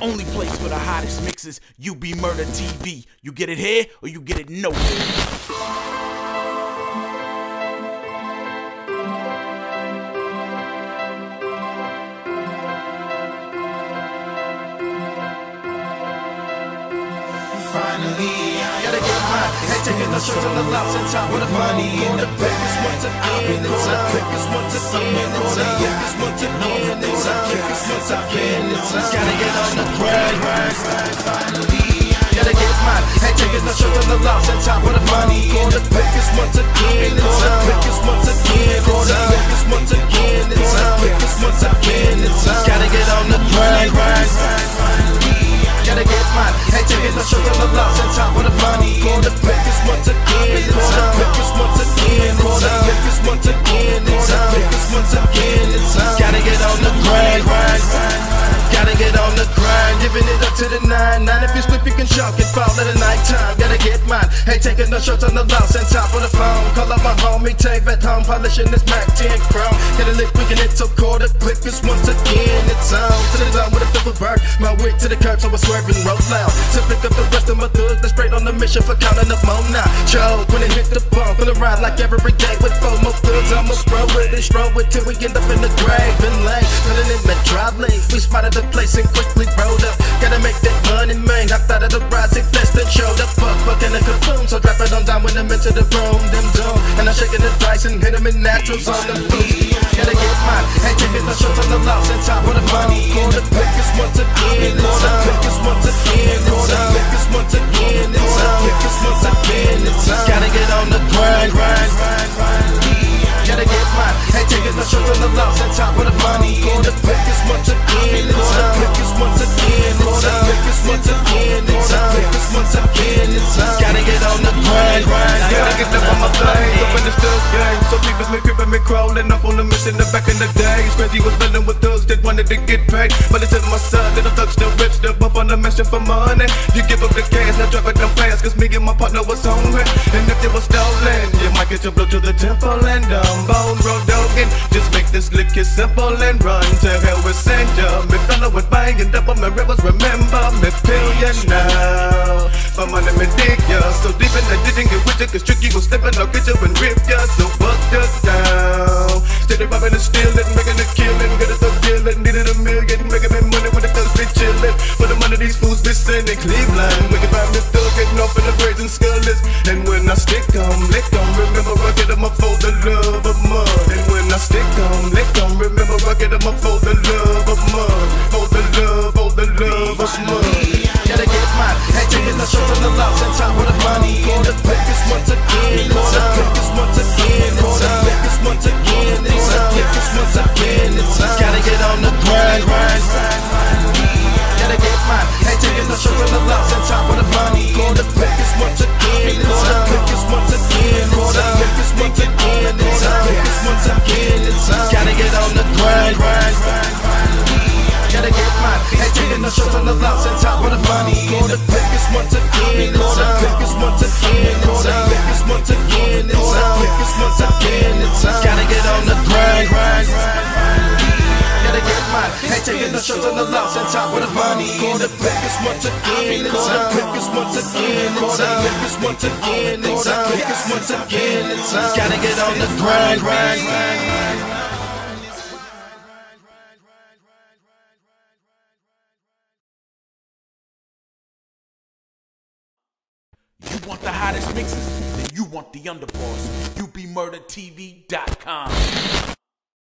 only place for the hottest mixes. UBMurda TV. You get it here or you get it nowhere. Finally, I gotta get mine. Ain't taking the shorts on the lots and top with the money in the quickest one to end in time. One to in time. Quickest one to end in time. Quickest one to end in time. Gotta get on the grind, grind, grind. Finally, gotta get mine. Ain't taking no shorts on the and top with the money in the quickest one to end in time. Quickest one to end in time. Quickest one to end in time. Quickest one to end in. Gotta get on the grind. Finally, gotta get mine. Ain't taking no shorts on the and top with the money in the quickest one to end in time. Quickest one to end in time. Quickest one to end in time. Quickest one to end in. Gotta get on the grind, grind. Giving it up to the nine. Nine if you slip, you can chalk it. Fall at the nighttime. Gotta get mine. Ain't taking no shots on the loss and top of the phone. Call up my homie, tape at home, polishing this Mac 10 chrome. Get a lick, we can hit so quarter quickest once again. It's on to the zone with a flipper bird. My wig to the curb, so I swerve and roll loud. To pick up the rest of my thugs, that's straight on the mission for counting up more now. Choke when it hit the bump, gonna ride like every day with four more thugs. I'ma with it, stroll it till we end up in the grave. Late, filling in my drive. We spotted the place and quickly the ride, take less than showed up. Fuck, fucking a kaboom. So drop it on down when I'm into the room, them doom. And I'm shaking the dice and hit 'em in naturals on the beat. Gotta get mine, ain't taking the days. Crazy was dealing with thugs that wanted to get paid. But it's in my son that the thugs still rich, still up on the mission for money. You give up the cash, now drop it down fast, cause me and my partner was hungry. And if it was stolen, you might get your blow to the temple and um, bone road dogging. Just make this lick it simple and run to hell with Santa. Didn't get with ya, cause tricky was slipping, I'll get you and rip ya, so buck ya down. Steady robbing and stealing, making a killin', get a thug dealing, needed a million, making me money when the thugs be chilling. For the money these fools be sending Cleveland, we can find me thug getting off in the braids and skullers. And when I stick 'em, lick 'em, remember I get get 'em up for the love of mud. And when I stick 'em, lick 'em, remember I get 'em up for the love of mud. For the love, for the love of mud. Gotta get mine. Ain't taking no shots on the loss and top Ain't taking no on the top of the money. In the quickest one to end in time. Quickest one to end in time. Quickest one to end in time. Quickest one to end in time. Gotta get on the grind. Gotta get mine. Ain't taking no shots on the loss and top of the money. Taking no shots on the loss and top of the money. In the quickest one to end in time. One to end in time. One to end in time. Quickest one to end in time. Gotta get on the grind, grind, grind. You want the hottest mixes? Then you want the underboss. UBMurdaTV.com.